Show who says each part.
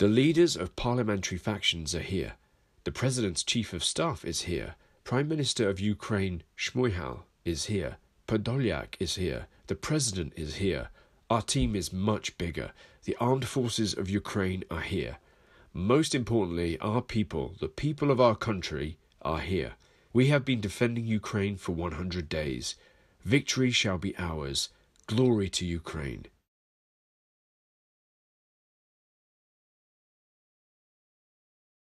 Speaker 1: The leaders of parliamentary factions are here. The president's chief of staff is here. Prime Minister of Ukraine, Shmyhal, is here. Podolyak is here. The president is here. Our team is much bigger. The armed forces of Ukraine are here. Most importantly, our people, the people of our country, are here. We have been defending Ukraine for 100 days. Victory shall be ours. Glory to Ukraine.